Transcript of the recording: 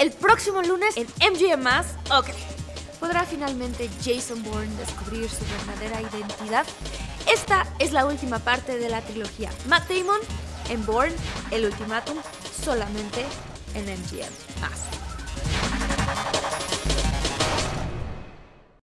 el próximo lunes en MGM+. Ok. ¿Podrá finalmente Jason Bourne descubrir su verdadera identidad? Esta es la última parte de la trilogía. Matt Damon en Bourne, el ultimátum, solamente en MGM+.